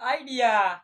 idea.